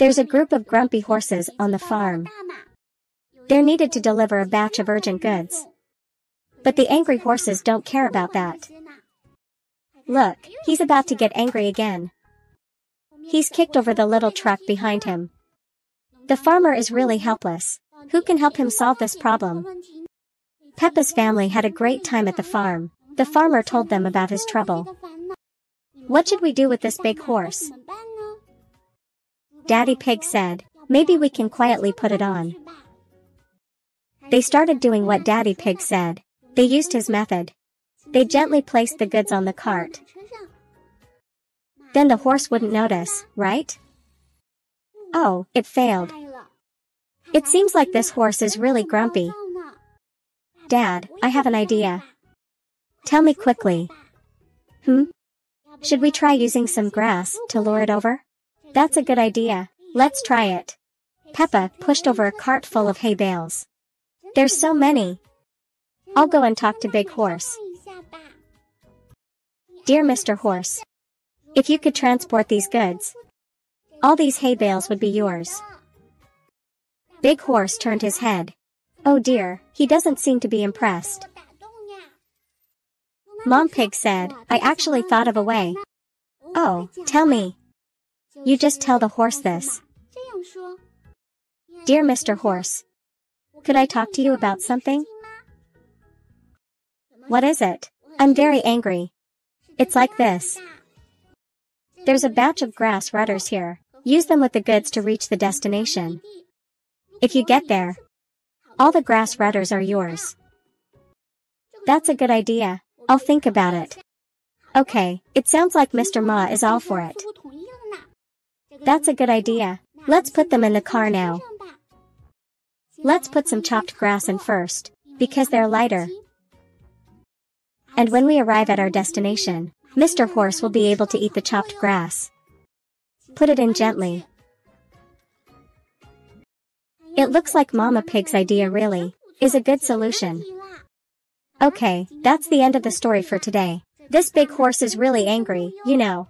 There's a group of grumpy horses on the farm. They're needed to deliver a batch of urgent goods. But the angry horses don't care about that. Look, he's about to get angry again. He's kicked over the little truck behind him. The farmer is really helpless. Who can help him solve this problem? Peppa's family had a great time at the farm. The farmer told them about his trouble. What should we do with this big horse? Daddy Pig said, maybe we can quietly put it on. They started doing what Daddy Pig said. They used his method. They gently placed the goods on the cart. Then the horse wouldn't notice, right? Oh, it failed. It seems like this horse is really grumpy. Dad, I have an idea. Tell me quickly. Hmm? Should we try using some grass to lure it over? That's a good idea. Let's try it. Peppa pushed over a cart full of hay bales. There's so many. I'll go and talk to Big Horse. Dear Mr. Horse, if you could transport these goods, all these hay bales would be yours. Big Horse turned his head. Oh dear, he doesn't seem to be impressed. Mom Pig said, I actually thought of a way. Oh, tell me. You just tell the horse this. Dear Mr. Horse, could I talk to you about something? What is it? I'm very angry. It's like this. There's a batch of grass rudders here. Use them with the goods to reach the destination. If you get there, all the grass rudders are yours. That's a good idea. I'll think about it. Okay, it sounds like Mr. Ma is all for it. That's a good idea. Let's put them in the car now. Let's put some chopped grass in first, because they're lighter. And when we arrive at our destination, Mr. Horse will be able to eat the chopped grass. Put it in gently. It looks like Mama Pig's idea really is a good solution. Okay, that's the end of the story for today. This big horse is really angry, you know.